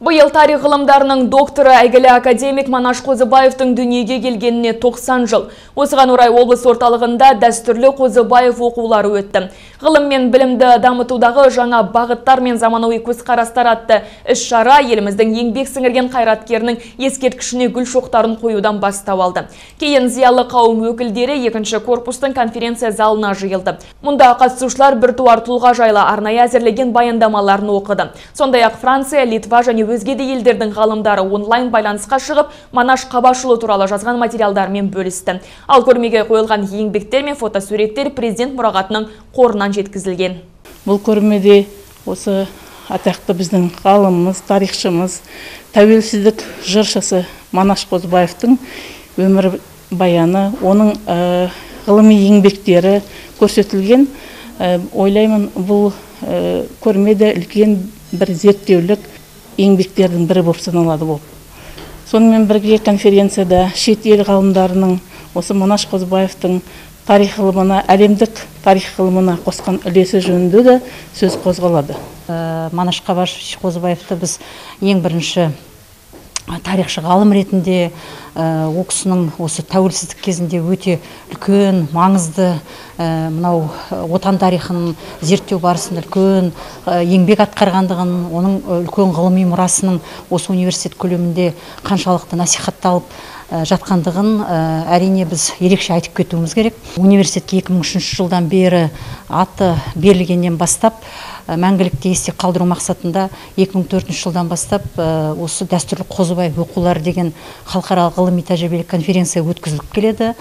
Бұйыл тарих ғылымдарының докторы әйгілі академик Манаш Қозыбаевтың дүниеге келгеніне 90 жыл. Осыған орай облыс орталығында дәстүрлі Қозыбаев оқулары өтті. Ғылым мен білімді дамытудағы жаңа бағыттар мен заманауи көзқарастар атты іс-шара еліміздің еңбек сіңірген қайраткерінің ескерткішіне гүл шоқтарын қоюдан бастау алды. Кейін зиялы қауым өкілдері екінші корпустың конференция залына жиылды. Мұнда қатысушылар біртуар тұлға жайлы арнайы әзірлеген баяндамаларын оқыды. Сондай-ақ Франция, Литва және өзге де елдердің ғалымдары онлайн байланысқа шығып, Манаш Қабашұлы туралы жазған материалдармен бөлісті. Ал көрмеге қойылған еңбектер мен фотосуреттер президент мұрағатының қорынан жеткізілген. Бұл көрмеде осы атақты біздің ғалымымыз, тарихшымыз, тәуелсіздік жыршысы Манаш Қозыбаевтың өмір баяны, оның ғылыми еңбектері көрсетілген. Ойлаймын, бұл көрмеде үлкен бір зерттеулік еңбектердің бірі болып саналады бұл. Сонымен бірге конференцияда шет ел ғалымдарының осы Манаш Қозыбаевтың тарих ғылымына, әлемдік тарих ғылымына қосқан үлесі жөнінде де сөз қозғалады. Манаш Қозыбаевты біз ең бірінші тарихшы ғалым ретінде ол кісінің осы тәуелсіздік кезінде өте үлкен маңызды мынау отан тарихын зерттеу барысында үлкен еңбек атқарғандығын оның үлкен ғылыми мұрасының осы университет көлемінде қаншалықты насихатталып жатқандығын әрине біз ерекше айтып кетуіміз керек. Университетке 2003 жылдан бері аты берілгеннен бастап мәңгілікке есте қалдыру мақсатында 2004 жылдан бастап осы дәстүрлі қозыбаев оқулары деген халықаралық ғылыми тәжірибелік конференция өткізіліп келеді.